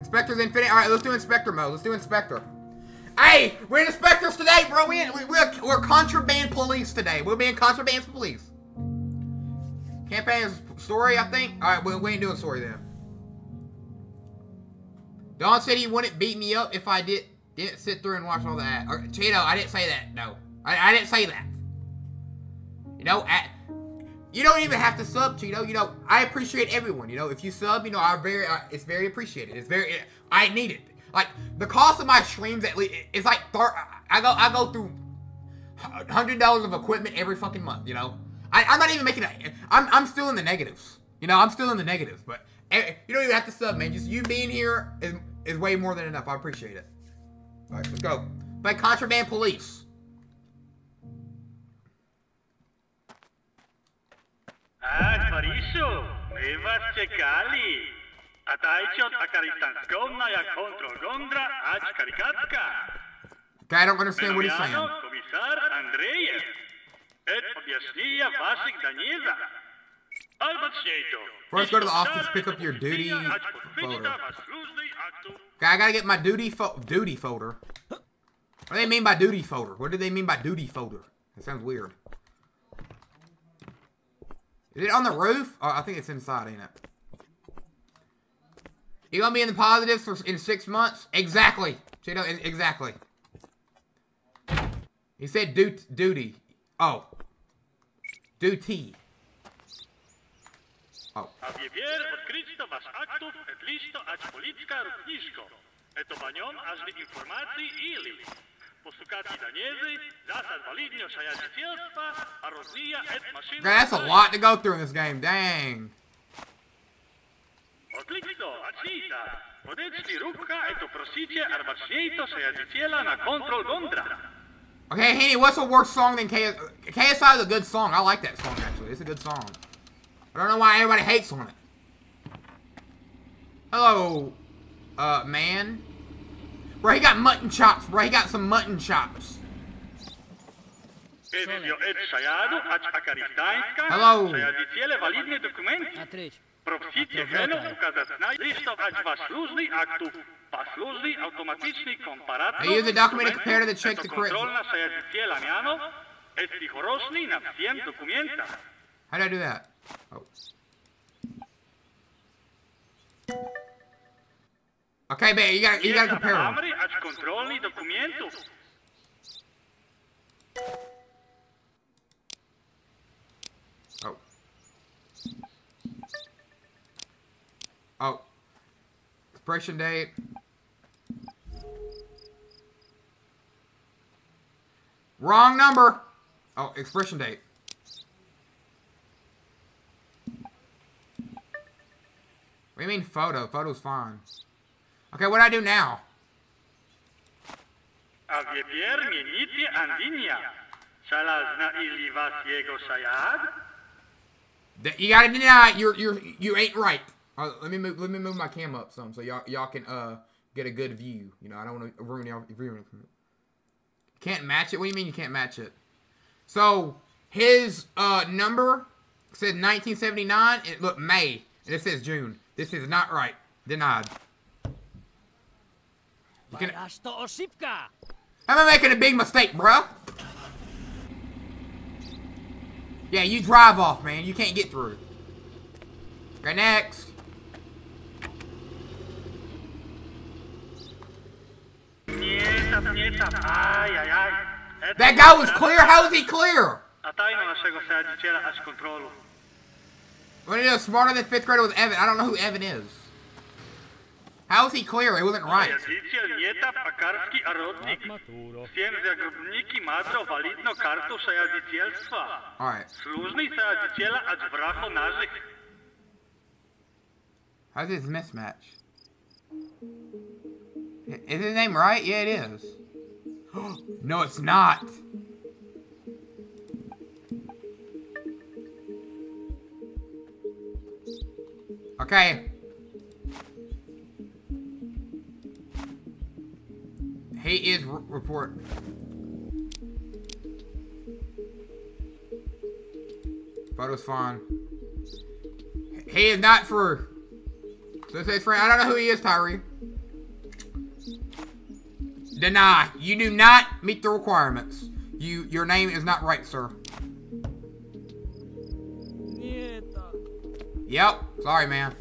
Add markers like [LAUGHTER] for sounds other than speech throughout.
Inspector's infinite. All right, let's do Inspector mode. Let's do Inspector. Hey, we're inspectors today, bro. We, we, we're, we're contraband police today. We're being contraband police. Campaign story, I think. All right, we, we ain't doing story then. Don said he wouldn't beat me up if I did didn't sit through and watch all that. Or, Cheeto, I didn't say that. No, I, I didn't say that. You know, at, you don't even have to sub, Cheeto. You know, I appreciate everyone. You know, if you sub, you know, I very, it's very appreciated. It's very, I need it. Like the cost of my streams at least, it's like I go, I go through hundred dollars of equipment every fucking month. You know, I, I'm not even making a, I'm, I'm still in the negatives. You know, I'm still in the negatives, but you don't even have to sub, man. Just you being here is is way more than enough. I appreciate it. All right, let's go. By contraband police. Ach, my was czekali. A jak ać. Okay, I don't understand what he's saying. komisar Andrzejew. Et. First, go to the office, pick up your duty folder. Okay, I gotta get my duty fo duty folder. What do they mean by duty folder? What do they mean by duty folder? That sounds weird. Is it on the roof? Oh, I think it's inside, ain't it? You gonna be in the positives for in six months? Exactly. Cheeto, exactly. He said duty. Oh. Duty. Oh. That's a lot to go through in this game. Dang. Okay, Henny, what's a worse song than KS KSI is a good song. I like that song, actually. It's a good song. I don't know why everybody hates on it. Hello, uh, man. Bro, he got mutton chops, bro. He got some mutton chops. Hello. I use the document compare to check the correct. How do I do that? Oh. Okay, man, you gotta, you gotta compare them. Oh. Oh. Expiration date. Wrong number. Oh, expiration date. What do you mean photo? Photo's fine. Okay, what do I do now? You gotta deny you're you're you ain't right. Right, let me move let me move my cam up some so y'all y'all can uh get a good view. You know, I don't want to ruin y'all ruin Can't match it? What do you mean you can't match it? So his uh number said 1979 it look May and it says June. This is not right. Denied. You can... Am I making a big mistake, bro? Yeah, you drive off, man. You can't get through. Okay, next. That guy was clear? How is he clear? What is smarter than fifth grader with Evan? I don't know who Evan is. How is he clear? It wasn't right. Alright. How's this mismatch? Is his name right? Yeah, it is. [GASPS] no, it's not. Okay. He is report. Photo's fine. He is not for So it says friend. I don't know who he is, Tyree. Deny. You do not meet the requirements. You, your name is not right, sir. Yep. Sorry, man.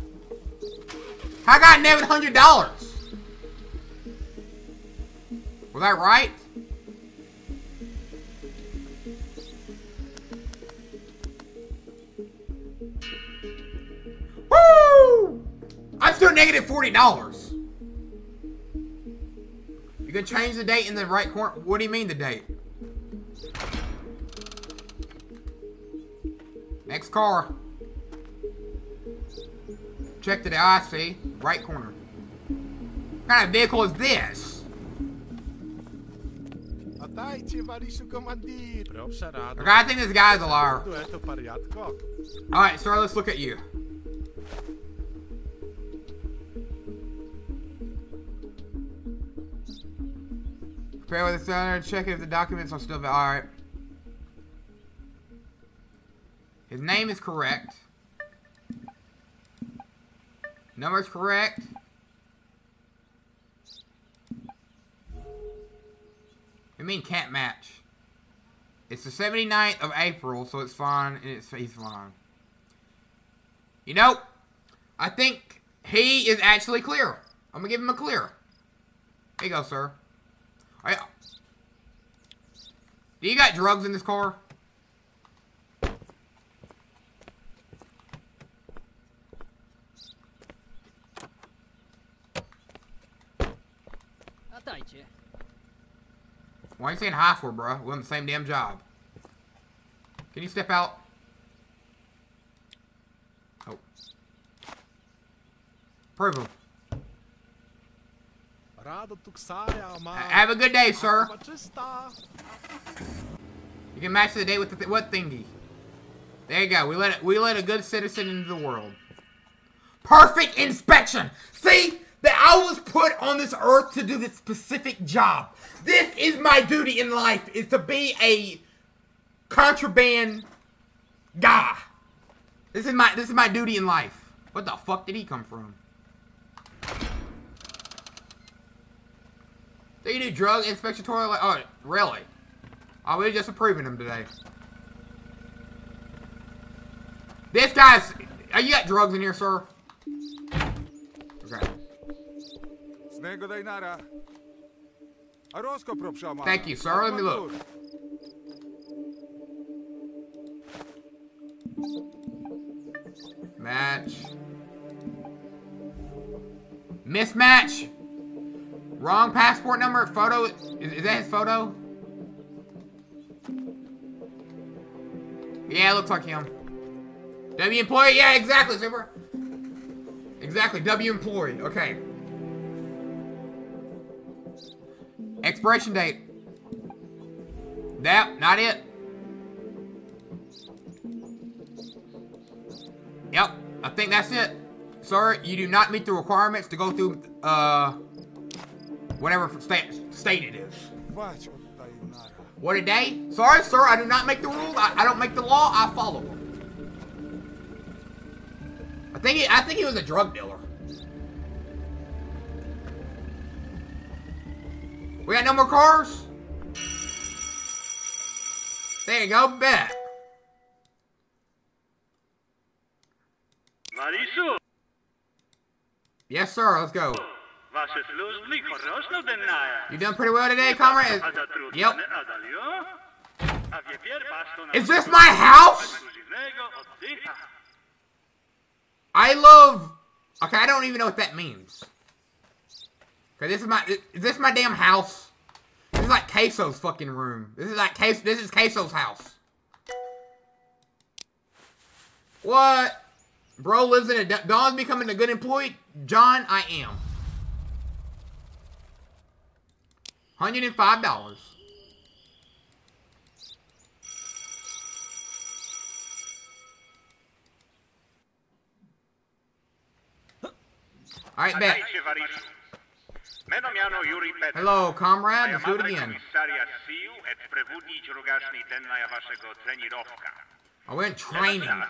I got eleven hundred dollars. Was that right? Woo! I'm still negative forty dollars. You can change the date in the right corner. What do you mean the date? Next car. Check to the I see. Right corner. What kind of vehicle is this? Okay, I think this guy's a liar. Alright, sir, let's look at you. Prepare with the seller, check if the documents are still valid. Alright. His name is correct. Number is correct. I mean can't match. It's the 79th of April, so it's fine, and it's he's fine. You know, I think he is actually clear. I'm gonna give him a clear. Here you go, sir. Do you got drugs in this car? A dajcie. Why are you saying hi for, bro? We're on the same damn job. Can you step out? Oh. Prove him. Have a good day, sir. You can match the date with the th what thingy? There you go. We let it, we let a good citizen into the world. Perfect inspection. See that I was put on this earth to do this specific job. This is my duty in life: is to be a contraband guy. This is my this is my duty in life. What the fuck did he come from? Do you do drug inspection toilet? Oh, really? Oh, we're just approving him today. This guy's. Oh, you got drugs in here, sir? Thank you, sir. Let me look. Match. Mismatch. Wrong passport number. Photo. Is, is that his photo? Yeah, it looks like him. W employee. Yeah, exactly, Super. Exactly. W employee. Okay. Expiration date. That, not it. Yep, I think that's it. Sir, you do not meet the requirements to go through, uh, whatever state, state it is. What a day. Sorry, sir, I do not make the rules. I, I don't make the law, I follow them. I think he, I think he was a drug dealer. We got no more cars? There you go, bet. Yes, sir, let's go. wasze służby horosną. You done pretty well today, comrade? Yep. Adalio? A wie pierwa, to na Is this my house? I love. Okay, I don't even know what that means. Okay, this is my. Is this my damn house? This is like CaseOh's fucking room. This is like CaseOh. This is CaseOh's house. What? Bro lives in a. Don's becoming a good employee. John, I am. Hundred and five dollars. All right, bet. Hello, comrade. Let's do it again. I went training.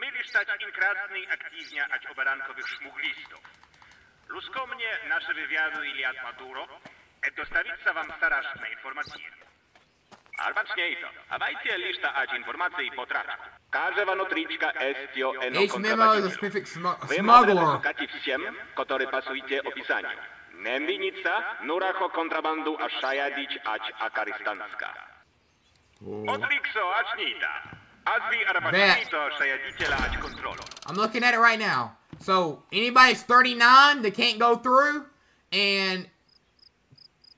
Mieli stać inkratni aktywnia ać obarankowych szmuglistów. Luskomnie nasze wywiady Iliad Maduro et dostawica wam staraszne informacje. Albaczniej to, awajcie liszta ać informacji potrafi. Każe wam otriczka estio eno Each memo is a specific smuggler. Wy pasujecie opisaniu. Nemvinica, kontrabandu akaristanska. Odlikso. Azvi. I'm looking at it right now. So, anybody's 39 that can't go through, and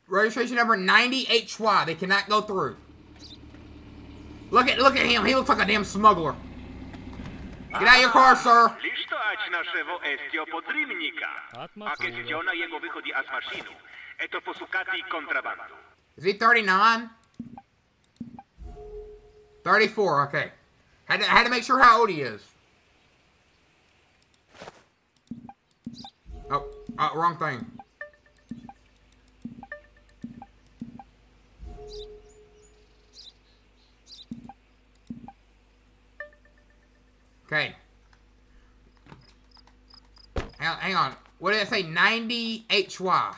registration number 90HY, they cannot go through. Look at look at him. He looks like a damn smuggler. Get out of your car, sir. Naševo estio podrimnika. Atma A jego wychodzi as maszinu. Eto posukati kontrabandu. Is he 39? 34. Okay. Had to, had to make sure how old he is. Oh, oh, wrong thing. Okay. Hang on, hang on. What did it say? 90 HY.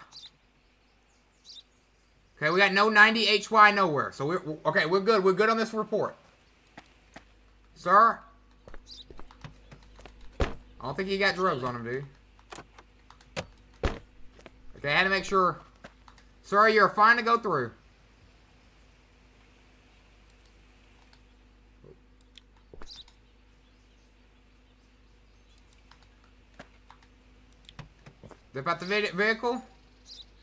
Okay, we got no 90 HY nowhere. So we're okay, we're good. We're good on this report. Sir? I don't think you got drugs on him, dude. Okay, I had to make sure. Sir, you're fine to go through. About the vehicle?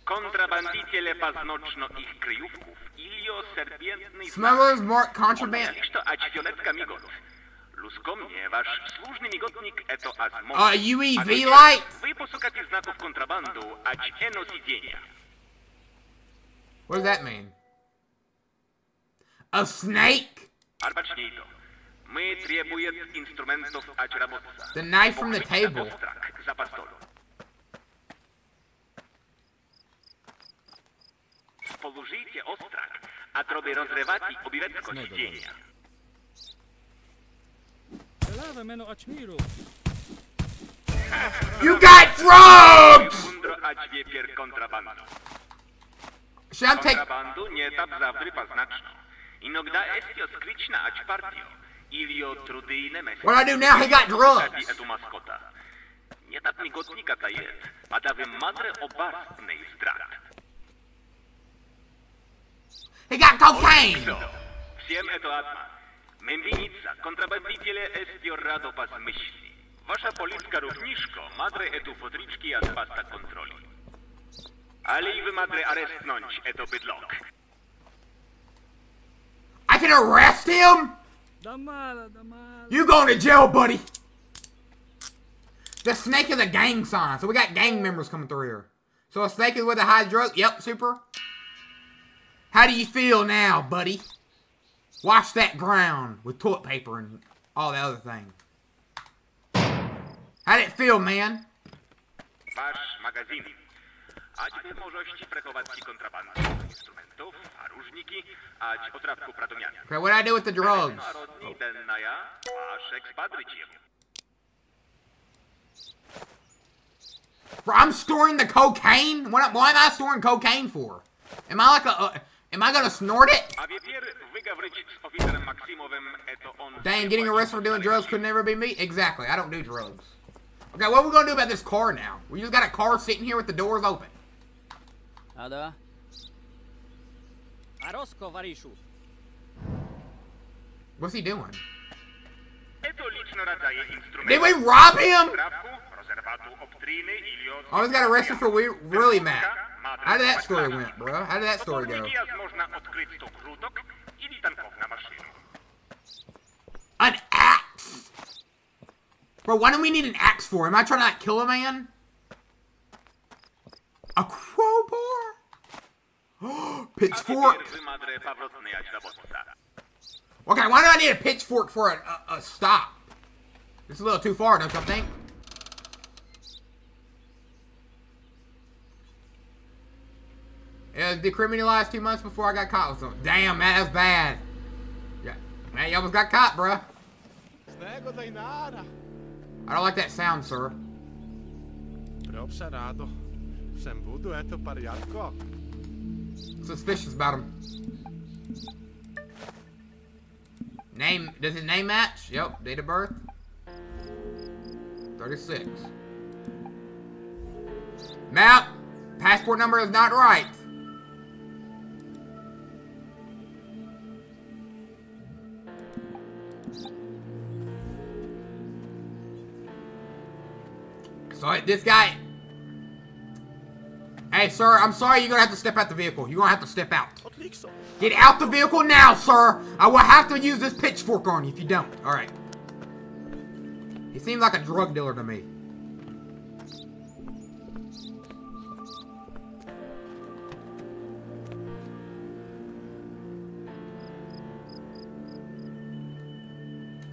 Kontrabandiciele. Smugglers mark contraband. Luskomnie, UV light? What does that mean? A snake? Инструментов. The knife from the table. Położyjcie ostrak, a siedzenia. Elave meno Achmiru. You got drugs! Should I take... Kontrabandu nie tap paznaczno. Inogda estio skryćna ać partio. Ilio trudyjne mesy. What I do now? He got drugs. etu maskota. Nie tak migotnika ta jest, a da wy madre obarstnej strat. He got cocaine! So, всем это атма. Мембиница, контрабандителе estio rado pas myśli. Wasza poliska równiszko, madre etu fotriczki as pasta kontroli. Ale i wy madre arestnąć eto bydlok. I can arrest him? Damala, damala. You going to jail, buddy. The snake is a gang sign, so we got gang members coming through here. So a snake is with a high drug. Yep, super. How do you feel now, buddy? Wash that ground with toilet paper and all the other things. How'd it feel, man? Magazyn. Ać prechować ci instrumentów, a różniki, ać otrawku pradomiania. Okay, what do I do with the drugs? Narodni dennaja, wasz ekspadryciem. Bro, I'm storing the cocaine? What, why am I storing cocaine for? Am I like a... Uh, am I gonna snort it? A wiepier wygawryć z oficerem Maksimowem, eto on... Dang, getting arrested for doing drugs could never be me? Exactly, I don't do drugs. Okay, what are we gonna do about this car now? We just got a car sitting here with the doors open. Ada? Arosko Varishu. What's he doing? Did we rob him? Oh, I always got arrested for we really mad. How did that story went, bro? How did that story go? An axe! Bro, why do we need an axe for? Am I trying to like kill a man? A crowbar? [GASPS] Pitchfork? Okay, why do I need a pitchfork for a, a, a stop? It's a little too far, don't you think? It was decriminalized two months before I got caught with something. Damn, man, that's bad. Yeah, man, you almost got caught, bruh. I don't like that sound, sir. Robsa rado. Sem budu eto parjatko. Suspicious about him. Name, does his name match? Yep, date of birth. 36. Map, passport number is not right. So this guy. Hey, sir, I'm sorry you're gonna have to step out the vehicle. You're gonna have to step out. Get out the vehicle now, sir! I will have to use this pitchfork on you if you don't. Alright. He seems like a drug dealer to me.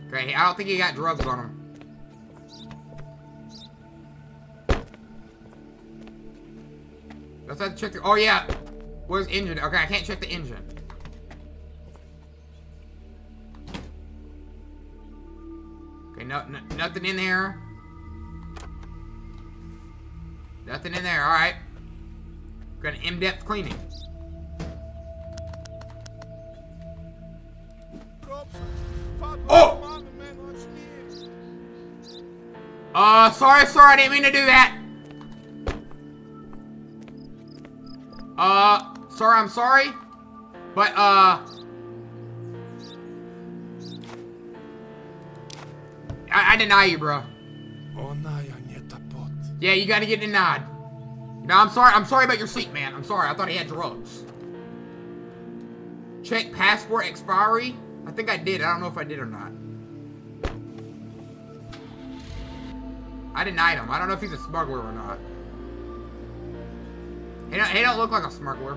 Okay, I don't think he got drugs on him. Let's check the- Oh yeah! Where's engine? Okay, I can't check the engine. Okay, no, no, nothing in there. Nothing in there, alright. Got an in-depth cleaning. Oh! Uh, sorry, sir, I didn't mean to do that. I'm sorry. But, uh... I, I deny you, bro. Yeah, you gotta get denied. No, I'm sorry. I'm sorry about your seat, man. I'm sorry. I thought he had drugs. Check passport expiry. I think I did. I don't know if I did or not. I denied him. I don't know if he's a smuggler or not. He don't, he don't look like a smuggler.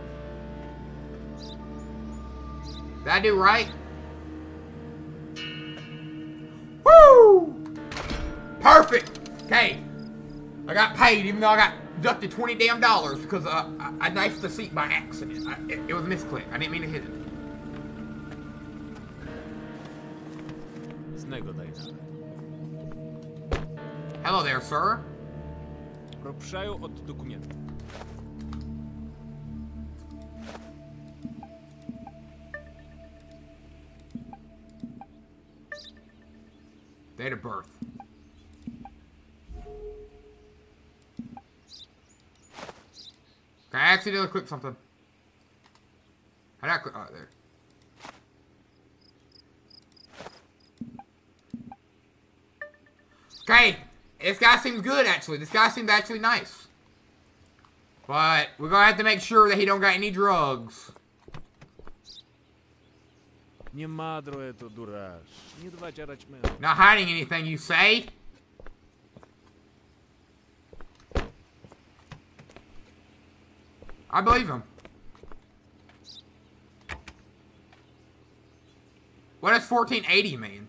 Did I do right? Woo! Perfect! Okay. I got paid even though I got deducted 20 damn dollars because uh, I, I knifed the seat by accident. I, it, it was a misclick. I didn't mean to hit it. It's no good later. Hello there, sir. Proszę. Date of birth. I accidentally clicked something. How did I click? Oh, there. Okay, this guy seems good, actually. This guy seems actually nice. But we're gonna have to make sure that he don't got any drugs. Not hiding anything, you say? I believe him. What does 1480 mean?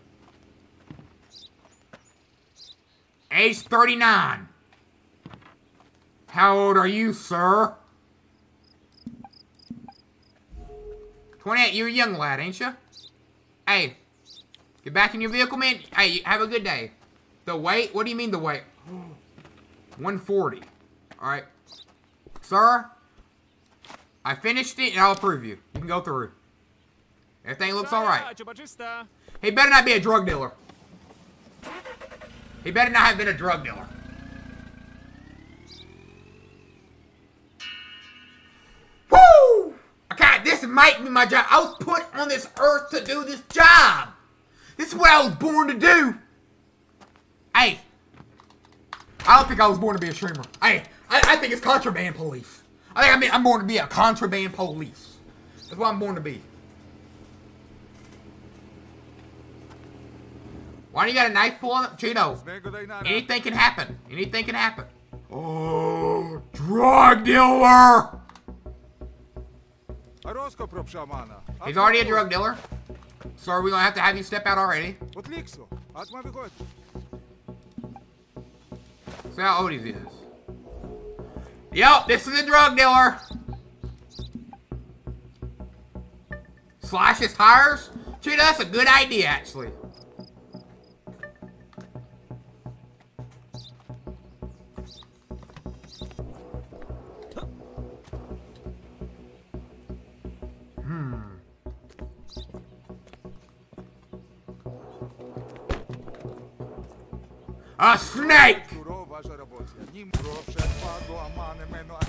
Age 39. How old are you, sir? 28. You're a young lad, ain't you? Hey, get back in your vehicle, man. Hey, have a good day. The weight? What do you mean the weight? 140. Alright. Sir, I finished it and I'll approve you. You can go through. Everything looks alright. Ciupa. He better not be a drug dealer. He better not have been a drug dealer. This might be my job. I was put on this earth to do this job. This is what I was born to do. Hey, I don't think I was born to be a streamer. Hey, I, I think it's contraband police. I think I mean I'm born to be a contraband police. That's what I'm born to be. Why do you got a knife pulling up? Dajnara. anything can happen. Anything can happen. Oh, drug dealer! A Rosko propšamana. He's already a drug dealer. So are we gonna have to have you step out already? Odlikso. Atma vychodzi. See how old he is. Yep, this is a drug dealer. Slash his tires? Gee, that's a good idea, actually. A snake!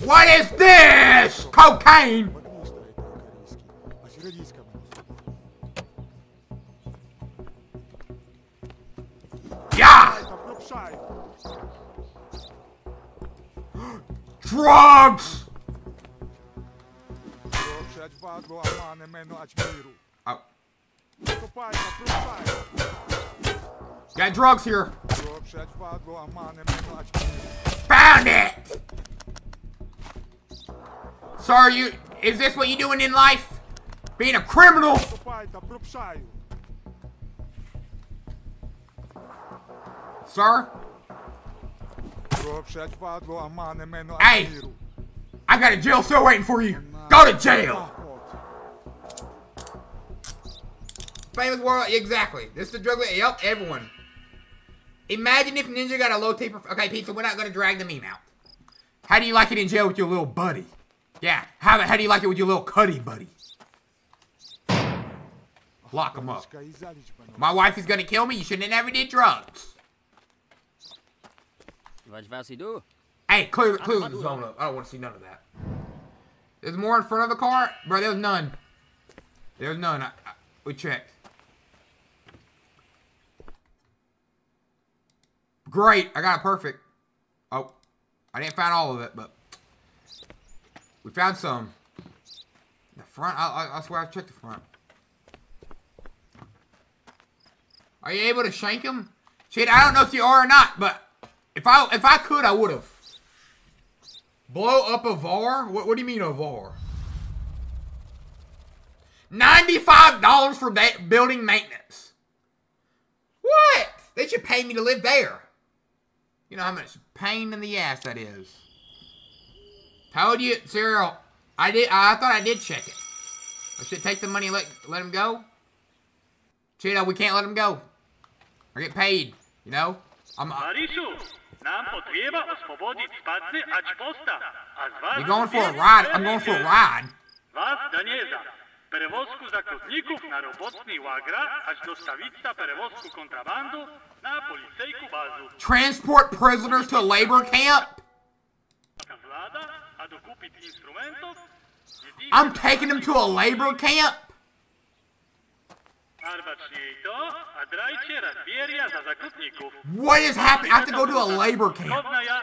What is this? Cocaine! Yeah! [GASPS] Drugs! Oh. Got drugs here. Found it! So are you, is this what you're doing in life? Being a criminal? Sir? Hey! I got a jail cell waiting for you! Go to jail! Famous world, exactly. This is the drug, yep, everyone. Imagine if Ninja got a low taper. Okay, Pizza, we're not going to drag the meme out. How do you like it in jail with your little buddy? Yeah, how, how do you like it with your little cuddy buddy? Lock him up. My wife is going to kill me. You shouldn't have never did drugs. Hey, clear, clear the zone up. I don't want to see none of that. There's more in front of the car? Bro, there's none. There's none. I, I, we checked. Great, I got it perfect. Oh, I didn't find all of it, but we found some. The front, I, I, I swear I checked the front. Are you able to shank him? Shit, I don't know if you are or not, but if I if I could, I would have. Blow up a VAR? What, what do you mean a VAR? $95 for building maintenance. What? They should pay me to live there. You know how much pain in the ass that is. Told you, Cyril. I did. I thought I did check it. I should take the money and let let him go. Cheeto, we can't let him go. I get paid. You know. I'm. Mariszu, nam potrzeba oswobodzić spadny ać posta, a z was You're going for a ride. I'm going for a ride. Transport prisoners to labor camp? I'm taking them to a labor camp? What is happening? I have to go to a labor camp. Oh my god.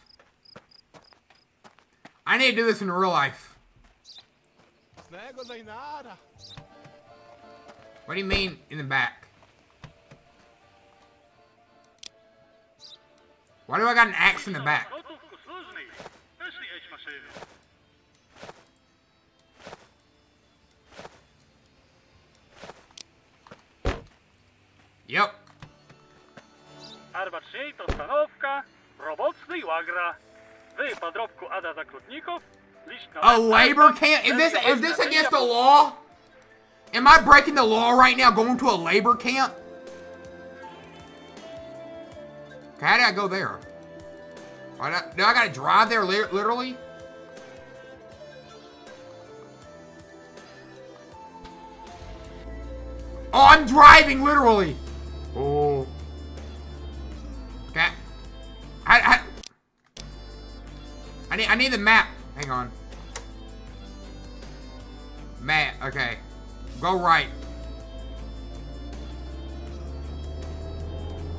I need to do this in real life. What do you mean in the back? Why do I got an axe in the back? Yep. A labor camp? Is this is this against the law? Am I breaking the law right now going to a labor camp? How did I go there? Why not- Do I gotta drive there literally? Oh, I'm driving literally. Oh. I need I need the map. Hang on. Map. Okay. Go right.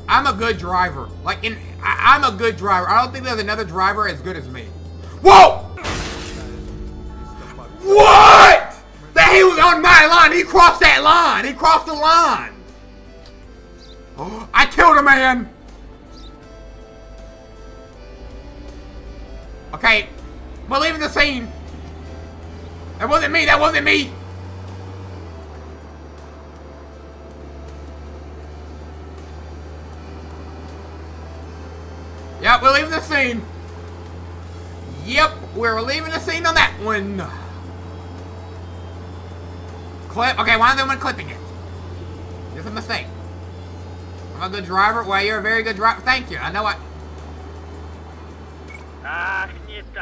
I'm a good driver. Like in, I, I'm a good driver. I don't think there's another driver as good as me. Whoa! What? That he was on my line. He crossed that line. He crossed the line. Oh, [GASPS] I killed a man. Okay, we're leaving the scene. That wasn't me, that wasn't me. Yep, we're leaving the scene. Yep, we're leaving the scene on that one. Clip, okay, why am I clipping it? It's a mistake. I'm a good driver. Well, you're a very good driver. Thank you. I know I... nie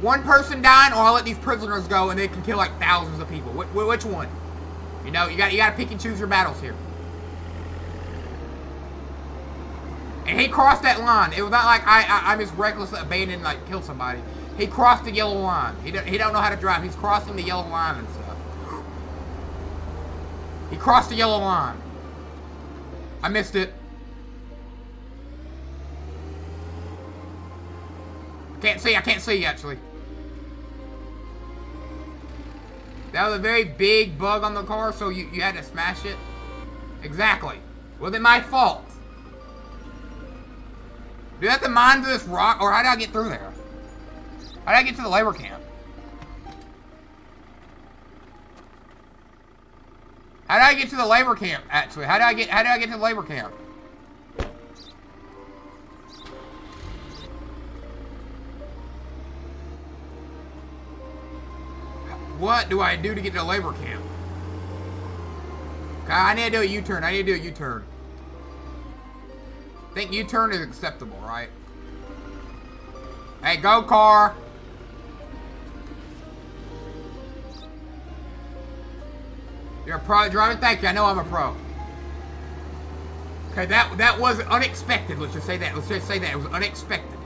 One person dying or I'll let these prisoners go and they can kill like thousands of people. Wh wh which one? You know, you got you gotta pick and choose your battles here. And he crossed that line. It was not like I, I I'm just reckless abandon like kill somebody. He crossed the yellow line. He don't, he don't know how to drive. He's crossing the yellow line and stuff. He crossed the yellow line. I missed it. Can't see. I can't see actually. That was a very big bug on the car, so you, you had to smash it. Exactly. Was it my fault? Do I have to mine this rock, or how did I get through there? How did I get to the labor camp? How did I get to the labor camp, actually? How did I get, how did I get to the labor camp? What do I do to get to labor camp? Okay, I need to do a U-turn. I need to do a U-turn. I think U-turn is acceptable, right? Hey, go car. You're a pro driving? Thank you. I know I'm a pro. Okay, that that was unexpected. Let's just say that. Let's just say that. It was unexpected.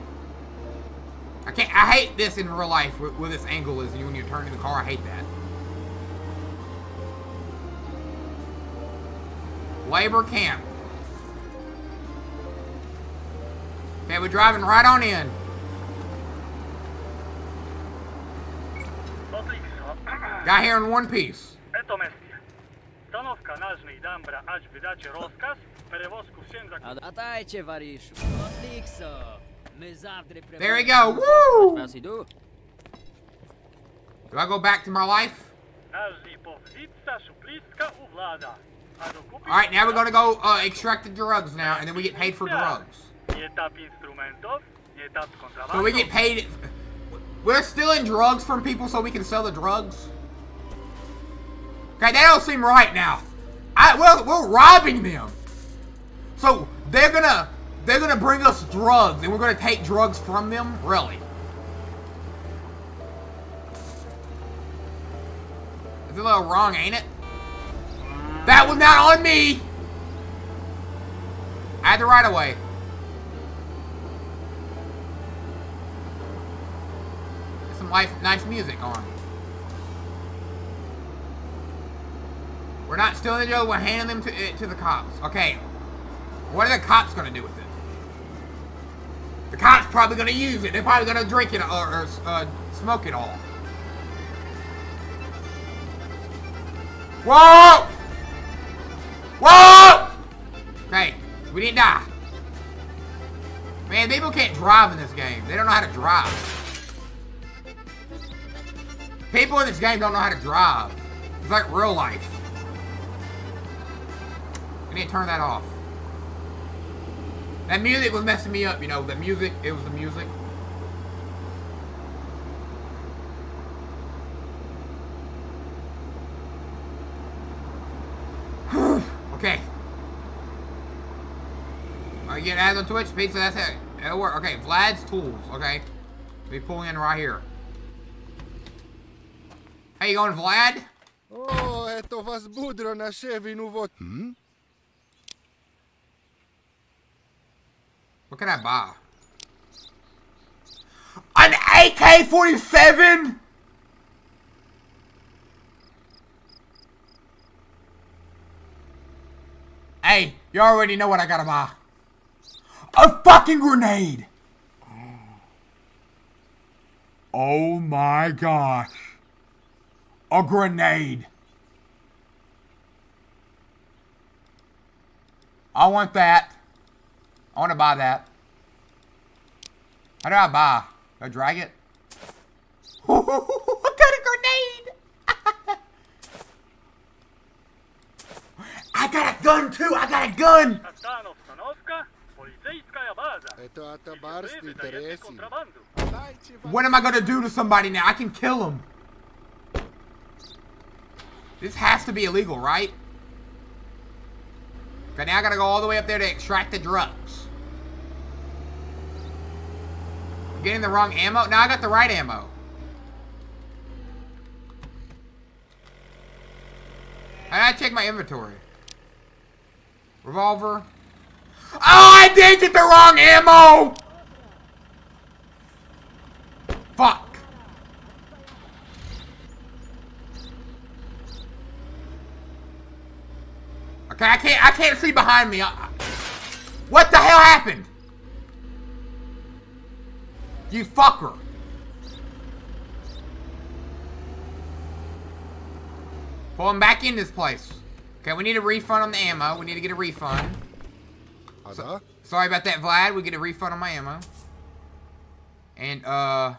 I can't. I hate this in real life where, where this angle is when you're turning the car. I hate that. Labor camp. Okay, we're driving right on in. Got here in one piece. There we go. Woo! Do I go back to my life? Nažni povzica šuplistka u vlada. A dokupi... All right, now we're gonna go uh, extract the drugs now, and then we get paid for drugs. So we get paid. We're stealing drugs from people so we can sell the drugs. Okay, that don't seem right now. I well, we're robbing them. So they're gonna they're gonna bring us drugs, and we're gonna take drugs from them. Really? It's a little wrong, ain't it? That was not on me. I had the right of way. some life, nice music on. We're not stealing the drug, we're handing them to, eh, to the cops. Okay. What are the cops gonna do with it? The cops probably gonna use it. They're probably gonna drink it or, or uh, smoke it all. Whoa! Whoa! Okay, we didn't die. Man, people can't drive in this game. They don't know how to drive. People in this game don't know how to drive. It's like real life. I need to turn that off. That music was messing me up, you know. The music, it was the music. [SIGHS] okay. Are you getting ads on Twitch? Pizza, that's it. It'll work. Okay, Vlad's Tools, okay? We pull in right here. How you going, Vlad? O, eto vas budro na ševinu vod... Hm? What can I buy? An AK-47? Hey, you already know what I gotta buy. A fucking grenade! Oh my gosh. A grenade. I want that. I want to buy that. How do I buy? Do I drag it? [LAUGHS] I got a grenade! [LAUGHS] I got a gun too! I got a gun! What am I gonna do to somebody now? I can kill him. This has to be illegal, right? Okay, now I gotta go all the way up there to extract the drugs. Getting the wrong ammo? Now I got the right ammo. I gotta check my inventory. Revolver. Oh, I did get the wrong ammo! Fuck. Okay, I can't I can't see behind me. I- what the hell happened? You fucker! Pull him back in this place. Okay, we need a refund on the ammo. We need to get a refund. So, sorry about that, Vlad. We get a refund on my ammo. And, uh...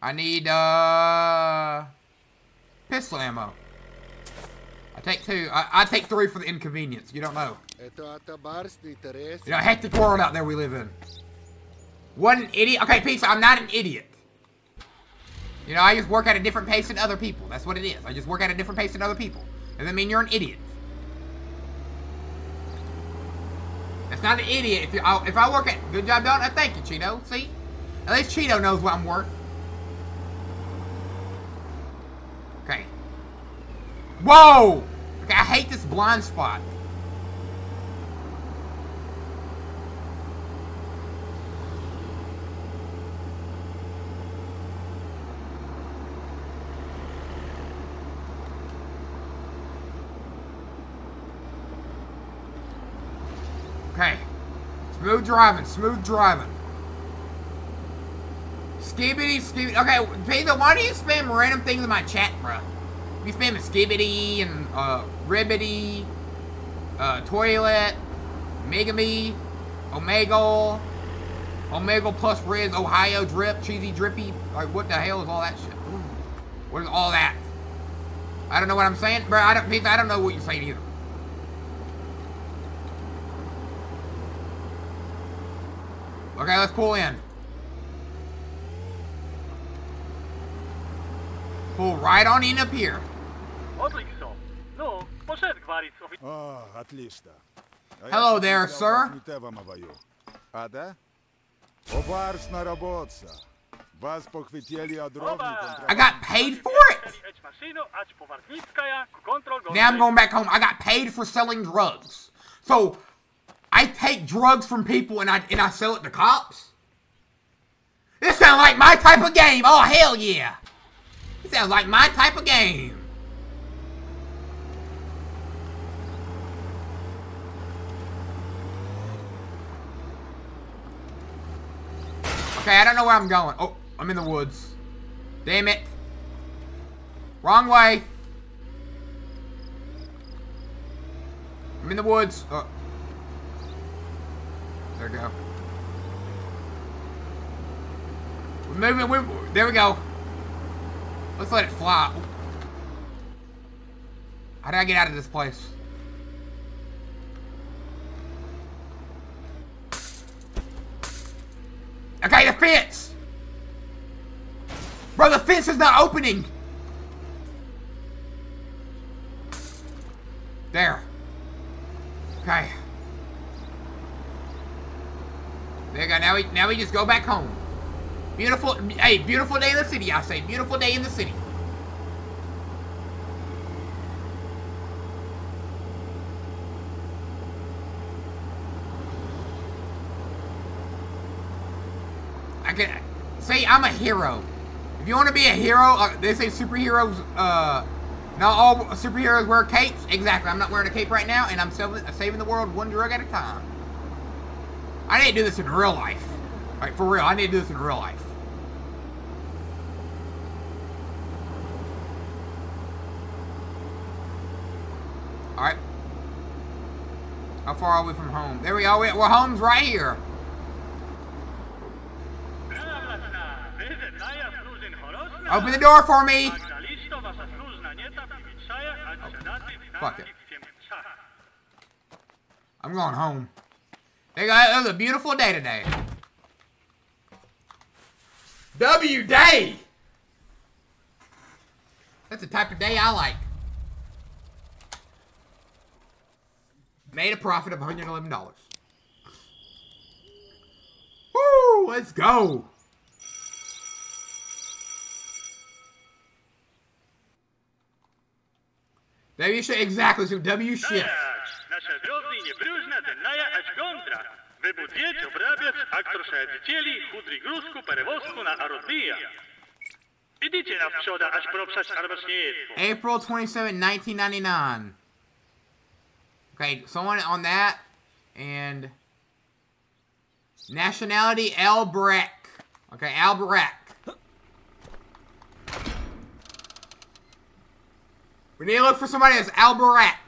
I need, uh... Pistol ammo. I take two. I, I take three for the inconvenience. You don't know. You know, hectic world out there we live in. What an idiot. Okay, Peace, I'm not an idiot. You know, I just work at a different pace than other people. That's what it is. I just work at a different pace than other people. Doesn't mean you're an idiot. That's not an idiot. If, you, I, if I work at... Good job done. Uh, thank you, Cheeto. See? At least Cheeto knows what I'm worth. Okay. Whoa! Okay, I hate this blind spot. Okay. Smooth driving, smooth driving. Skibidi, skibidi. Okay, Peter, why do you spam random things in my chat, bro? You spam skibidi and uh, ribbity, uh, toilet, megami, omega, omega plus riz, Ohio drip, cheesy drippy. Like, what the hell is all that shit? What is all that? I don't know what I'm saying, bro. I don't, Peter, I don't know what you're saying either. Okay, let's pull in. Pull right on in up here. Отлично. Ну, пошед говорить с офицером. О, отлично. А я Hello тут there, взял sir. вас не те вам авою. А да? Обарсна работа. Вас похватили огромный Оба! I контракт. got paid for it. Эч машину, ач поварницкая, контроль Now I'm going back home. I got paid for selling drugs. So I take drugs from people and I and I sell it to cops. This sounds like my type of game. Oh hell yeah! This sounds like my type of game. Okay, I don't know where I'm going. Oh, I'm in the woods. Damn it. Wrong way. I'm in the woods. Oh. There we go. Moving. We're, there we go. Let's let it fly. How do I get out of this place? Okay, the fence! Bro, the fence is not opening! There. Okay. There you go. Now we just go back home. Beautiful hey, beautiful day in the city, I say. Beautiful day in the city. I can say I'm a hero. If you want to be a hero, uh, they say superheroes, uh, not all superheroes wear capes. Exactly. I'm not wearing a cape right now, and I'm saving, saving the world one drug at a time. I didn't do this in real life. Like, for real, I need to do this in real life. Alright. How far are we from home? There we are. We're home's right here. Open the door for me! Oh, fuck it. I'm going home. Hey guys, it was a beautiful day today. W day. That's the type of day I like. Made a profit of $111. Woo! Let's go. W shift exactly so W shift. Wybudieć, obrabiać, aktorze April 27, 1999. Okay, someone on that, and... Nationality, Albrecht. Okay, Albrecht. We need to look for somebody that's Albrecht.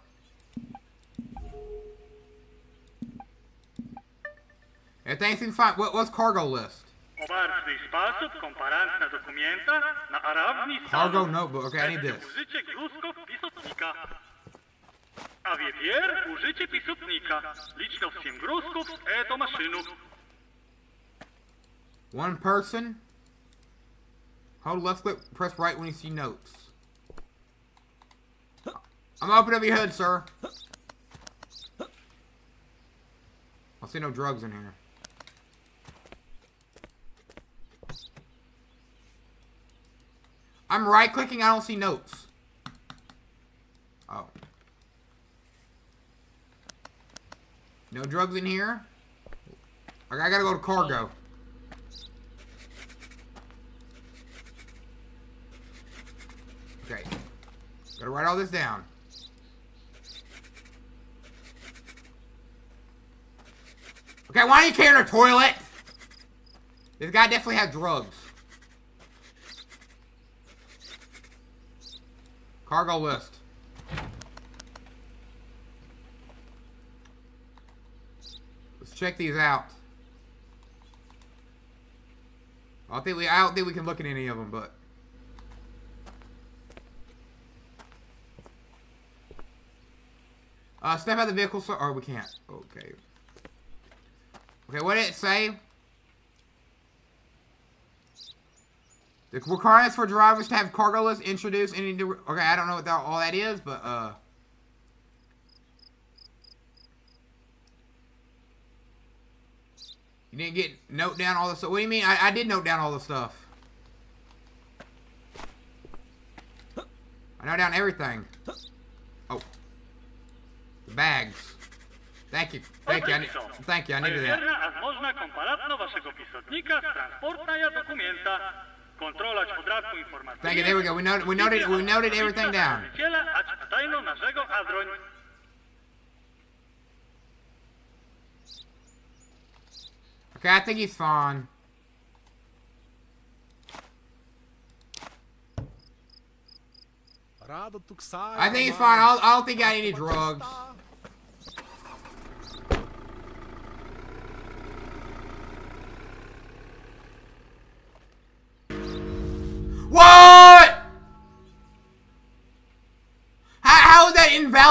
Everything seems fine. What, what's cargo list? Обарный способ, компарантна документа на равни Cargo notebook. Okay, I need this. Użycie gruzków pisotnika. A wietier użycie pisotnika. Liczno всем gruzków это maszynu. One person. Hold left click, press right when you see notes. I'm opening up your hood, sir. I see no drugs in here. I'm right clicking, I don't see notes. Oh. No drugs in here? I gotta go to cargo. Okay. Gotta write all this down. Okay, why are you carrying a toilet? This guy definitely has drugs. Cargo list. Let's check these out. I think we I don't think we can look at any of them, but Uh, step out of the vehicle, sir. Or we can't. Okay. Okay, what did it say? The requirements for drivers to have cargo lists introduced any new... Okay, I don't know what that, all that is, but, uh... You didn't get note down all the stuff. What do you mean? I, I did note down all the stuff. I note down everything. Oh. The bags. Thank you. Thank you. I thank you. I needed that. Thank you. There we go. We noted, we noted, we noted everything down. Okay, I think he's fine. I think he's fine. I don't, I don't think he got any drugs. is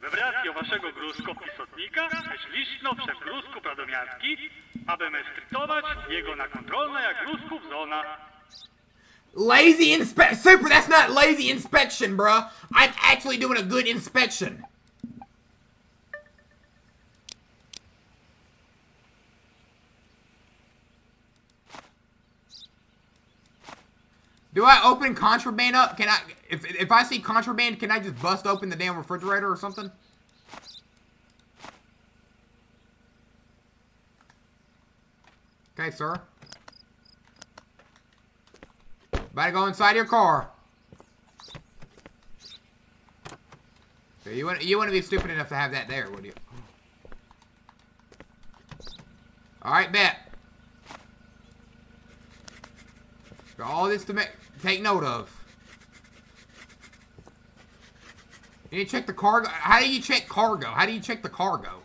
We waszego gruzko pisotnika, gruzku pradomiarki, aby mestrytować jego na kontrolne jak gruzków zona. Lazy inspection. Super, that's not lazy inspection, bro. I'm actually doing a good inspection. Do I open contraband up? Can I, if, if I see contraband, can I just bust open the damn refrigerator or something? Okay, sir. Better go inside your car. So you want you want to be stupid enough to have that there, would you? All right, bet. Got all this to make take note of. You check the cargo. How do you check cargo? How do you check the cargo?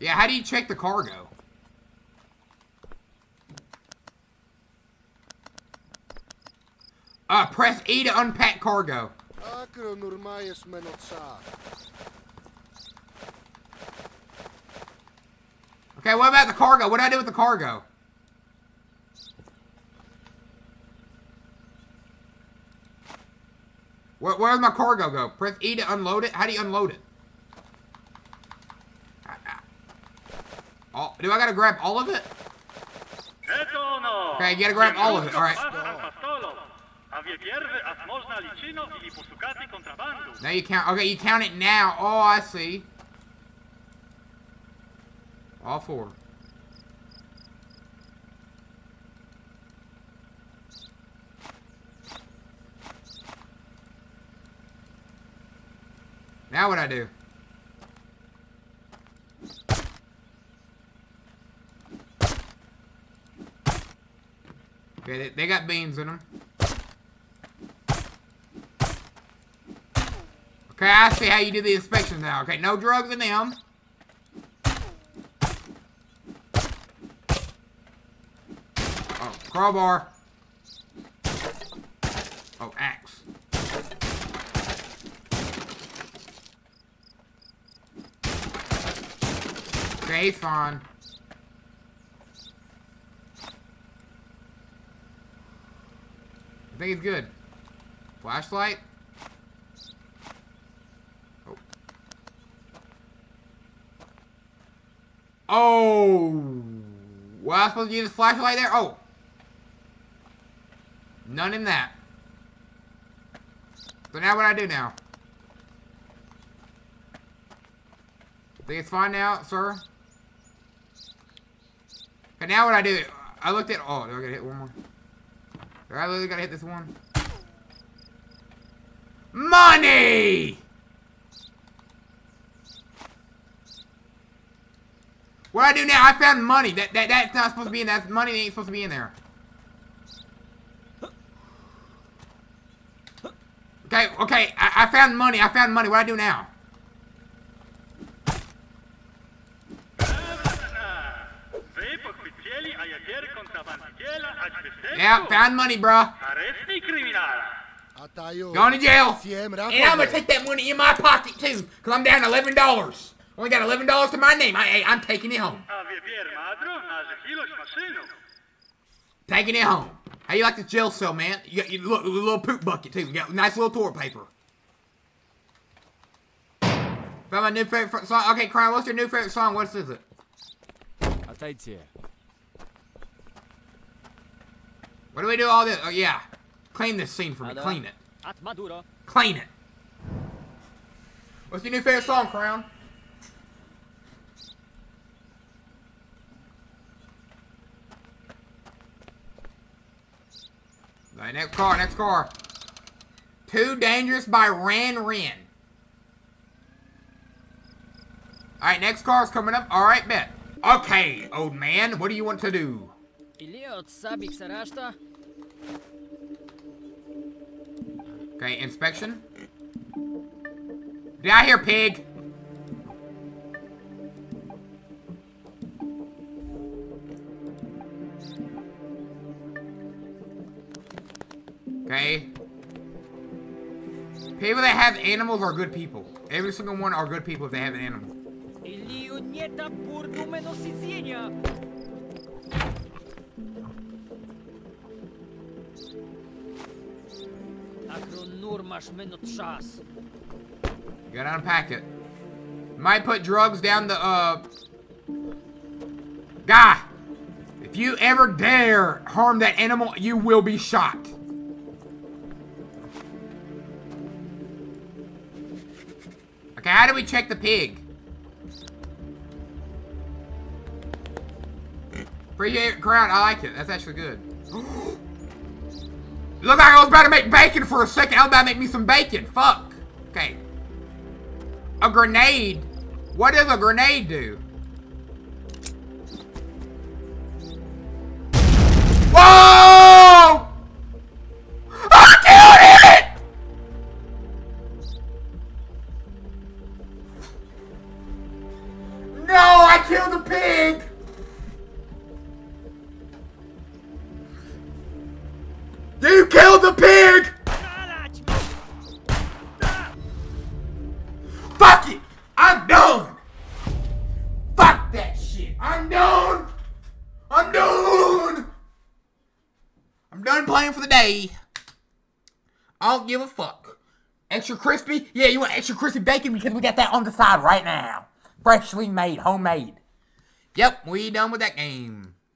Yeah, how do you check the cargo? Uh, press E to unpack cargo. Okay, what about the cargo? What do I do with the cargo? Where, where's my cargo go? Press E to unload it? How do you unload it? All, do I gotta grab all of it? Okay, you gotta grab all of it, alright. Pastolo, a wie pierwy, a można licino ili posukati kontrabandu. Now you count. Okay, you count it now. Oh, I see. All four. Now what I do? Okay, they, got beans in them. Okay, I see how you do the inspections now. Okay, no drugs in them. Oh, crowbar. Oh, axe. Okay. I think it's good. Flashlight? Oh. Oh! Was I supposed to use a flashlight there? Oh! None in that. So now what I do now? Think it's fine now, sir? Okay, now what I do? I looked at. Oh, do I gotta hit one more? Do I really gotta hit this one? Money! What I do now? I found money. That that that's not supposed to be in. That money ain't supposed to be in there. Okay, okay. I, I found money. I found money. What do I do now? Wy pochwycieli, a jakier kontrabandiciela, ać występu. Yeah, found money, bruh. Aresti kryminala. Α tayo. Going to jail. And I'm gonna take that money in my pocket too, cause I'm down eleven dollars. Only got eleven dollars to my name. I, I'm taking it home. A wie pier madro, na ilość maszynu. Taking it home. How you like this jail cell, man? You got your little poop bucket, too. You got nice little toilet paper. Found my new favorite song. Okay, Cry, what's your new favorite song? What is it? I'll tell you. What do we do all this? Oh, yeah. Clean this scene for me. Clean it. Clean it. What's your new favorite song, Crown? Alright, next car, next car. Too Dangerous by Ran Ren. Alright, next car's coming up. Alright, bet. Okay, old man, what do you want to do? Okay, inspection. Do I hear pig! Okay? People that have animals are good people. Every single one are good people if they have an animal. Gotta unpack it. Might put drugs down the, uh... Guy! If you ever dare harm that animal, you will be shot. How do we check the pig? Appreciate crown. I like it. That's actually good. [GASPS] Look like I was about to make bacon for a second. I was about to make me some bacon. Fuck. Okay. A grenade? What does a grenade do? Extra crispy bacon because we got that on the side right now. Freshly made, homemade. Yep, we done with that game.